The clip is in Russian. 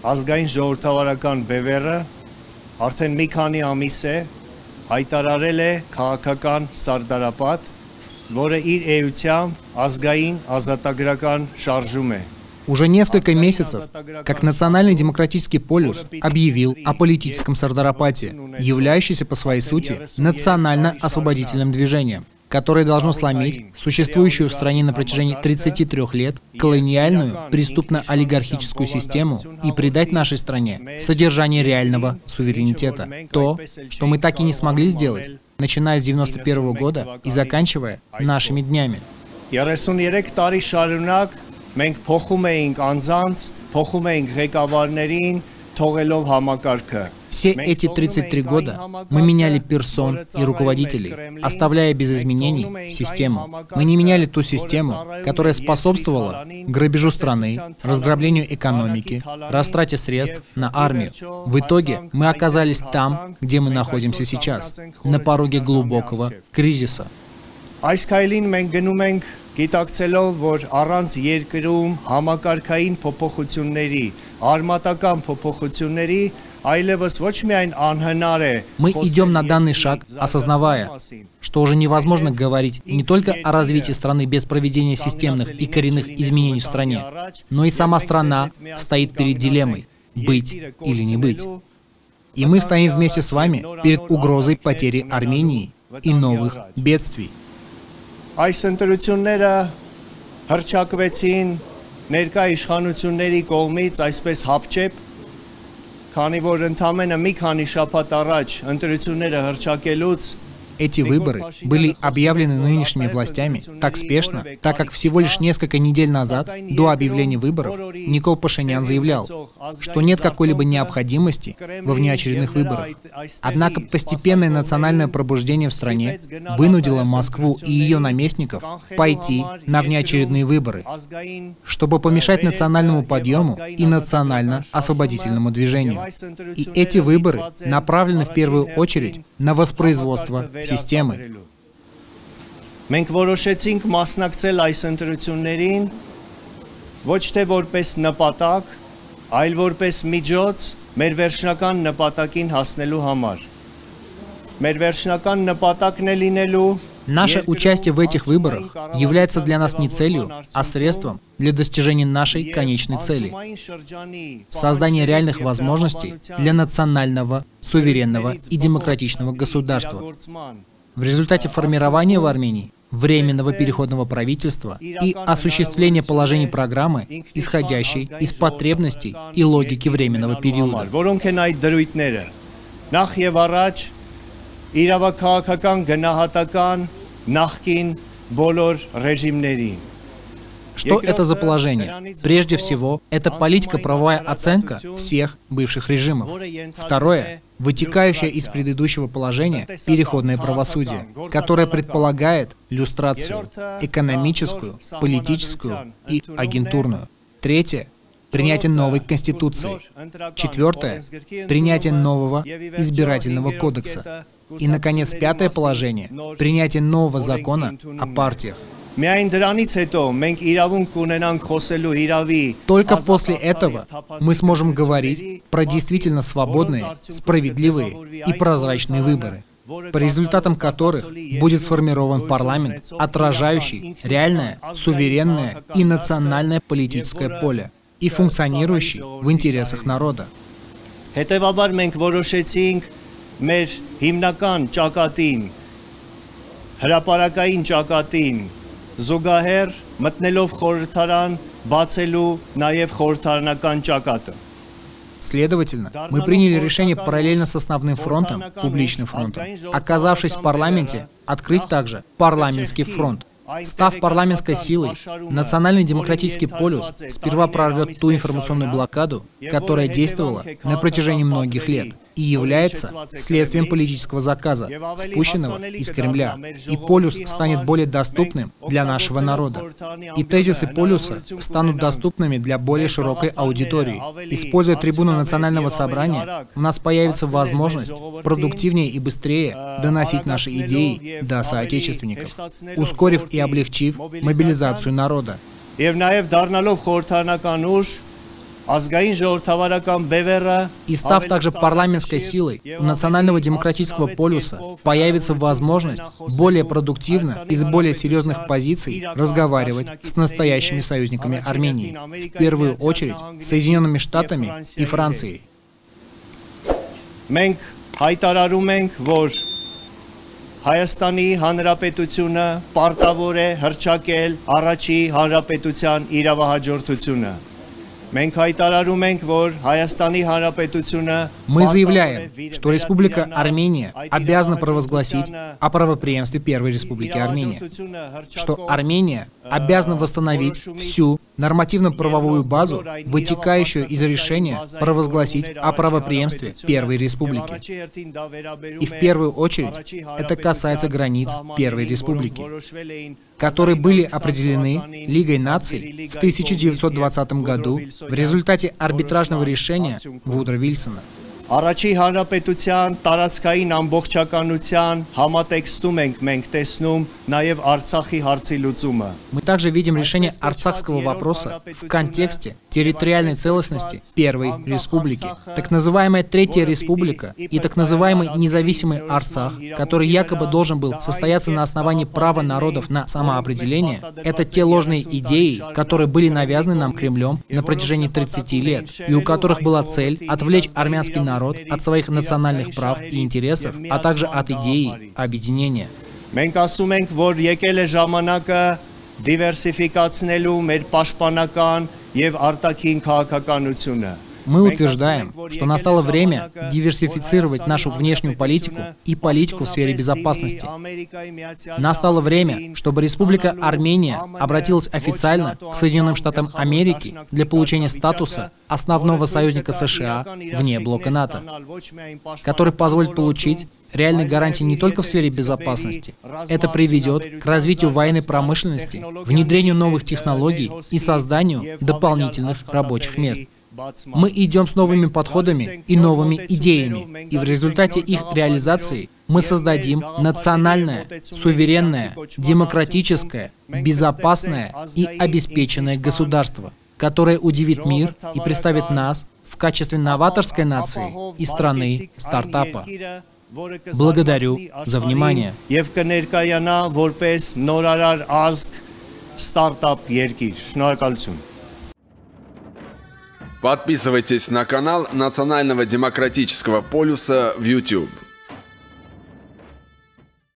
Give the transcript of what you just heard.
ազգային ժողովրդավարական բևեռը արդեն մի քանի ամիս է հայտարարել է քաղաքական սարդարապատ, որը իր էությամբ ազգային ազատագրական շարժում է։ Уже несколько месяцев, как Национальный демократический полюс объявил о политическом сардарапате, являющийся по своей сути национально-освободительным движением которое должно сломить существующую в стране на протяжении 33 лет колониальную преступно-олигархическую систему и придать нашей стране содержание реального суверенитета. То, что мы так и не смогли сделать, начиная с 91 года и заканчивая нашими днями. 33 տարի շարունակ մենք փոխում էինք անձանց, փոխում էինք ղեկավարներին, թողելով համակարգը все эти 33 года мы меняли персон и руководителей, оставляя без изменений систему. Мы не меняли ту систему, которая способствовала грабежу страны, разграблению экономики, растрате средств на армию. В итоге мы оказались там, где мы находимся сейчас, на пороге глубокого кризиса. գիտակցելով, որ առանց երկրում համակարգային փոփոխությունների, արմատական փոփոխությունների Мы идем на данный шаг, осознавая, что уже невозможно говорить не только о развитии страны без проведения системных и коренных изменений в стране, но и сама страна стоит перед дилеммой – быть или не быть. И мы стоим вместе с вами перед угрозой потери Армении и новых бедствий. հրճակվեցին ներկա իշխանությունների կողմից այսպես հապճեպ Քանի որ ընդամենը մի քանի շաբաթ առաջ ընտրությունները հրճակելուց Эти выборы были объявлены нынешними властями так спешно, так как всего лишь несколько недель назад, до объявления выборов, Никол Пашинян заявлял, что нет какой-либо необходимости во внеочередных выборах. Однако постепенное национальное пробуждение в стране вынудило Москву и ее наместников пойти на внеочередные выборы, чтобы помешать национальному подъему и национально-освободительному движению. И эти выборы направлены в первую очередь на воспроизводство системы. Մենք որոշեցինք մասնակցել այս ընտրություններին ոչ թե որպես նպատակ, այլ որպես միջոց մեր վերջնական նպատակին հասնելու համար։ Մեր վերջնական նպատակն է լինելու Наше участие в этих выборах является для нас не целью, а средством для достижения нашей конечной цели – создания реальных возможностей для национального, суверенного и демократичного государства. В результате формирования в Армении временного переходного правительства и осуществления положений программы, исходящей из потребностей и логики временного периода իրավաքաղաքական գնահատական նախքին բոլոր ռեժիմներին Что это за положение? Прежде всего, это политико-правовая оценка всех бывших режимов. Второе – вытекающее из предыдущего положения переходное правосудие, которое предполагает люстрацию экономическую, политическую и агентурную. Третье – принятие новой конституции. Четвертое – принятие нового избирательного кодекса. И, наконец, пятое положение – принятие нового закона о партиях. Только после этого мы сможем говорить про действительно свободные, справедливые и прозрачные выборы, по результатам которых будет сформирован парламент, отражающий реальное, суверенное и национальное политическое поле и функционирующий в интересах народа. Հետևաբար մենք որոշեցինք մեր հիմնական ճակատին, հրապարակային ճակատին զուգահեռ մտնելով խորհրդարան բացելու նաև խորհրդարանական ճակատը։ Следовательно, мы приняли решение параллельно с основным фронтом, публичным фронтом, оказавшись в парламенте, открыть также парламентский фронт, Став парламентской силой, Национальный демократический полюс сперва прорвет ту информационную блокаду, которая действовала на протяжении многих лет и является следствием политического заказа, спущенного из Кремля. И полюс станет более доступным для нашего народа. И тезисы полюса станут доступными для более широкой аудитории. Используя трибуну национального собрания, у нас появится возможность продуктивнее и быстрее доносить наши идеи до соотечественников, ускорив и облегчив мобилизацию народа. Ազգային ժողովրդավարական բևեռը И став также парламентской силой, у Национального демократического полюса появится возможность более продуктивно и с более серьезных позиций разговаривать с настоящими союзниками Армении, в первую очередь Соединенными Штатами и Францией. Մենք հայտարարում ենք, որ Հայաստանի Հանրապետությունը պարտավոր է հրճակել առաջի Հանրապետության իրավահաջորդությունը։ мы заявляем, что Республика Армения обязана провозгласить о правопреемстве Первой Республики Армения, что Армения обязана восстановить всю нормативно-правовую базу, вытекающую из решения провозгласить о правопреемстве Первой Республики. И в первую очередь это касается границ Первой Республики, которые были определены Лигой наций в 1920 году в результате арбитражного решения Вудро Вильсона. Առաջի հանրապետության տարածքային ամբողջականության համատեքստում ենք մենք տեսնում նաև Արցախի հարցի լուծումը։ Мы также видим решение арцахского вопроса в контексте территориальной целостности Первой Республики. Так называемая Третья Республика и так называемый независимый Арцах, который якобы должен был состояться на основании права народов на самоопределение, это те ложные идеи, которые были навязаны нам Кремлем на протяжении 30 лет, и у которых была цель отвлечь армянский народ народ от своих национальных прав и интересов, а также от идеи объединения. Մենք ասում ենք, որ եկել է ժամանակը դիվերսիֆիկացնելու մեր պաշտպանական եւ արտաքին քաղաքականությունը։ Мы утверждаем, что настало время диверсифицировать нашу внешнюю политику и политику в сфере безопасности. Настало время, чтобы Республика Армения обратилась официально к Соединенным Штатам Америки для получения статуса основного союзника США вне блока НАТО, который позволит получить реальные гарантии не только в сфере безопасности. Это приведет к развитию военной промышленности, внедрению новых технологий и созданию дополнительных рабочих мест. Мы идем с новыми подходами и новыми идеями, и в результате их реализации мы создадим национальное, суверенное, демократическое, безопасное и обеспеченное государство, которое удивит мир и представит нас в качестве новаторской нации и страны стартапа. Благодарю за внимание. Ստարտափ երկիր։ Շնորհակալություն։ Подписывайтесь на канал Национального демократического полюса в YouTube.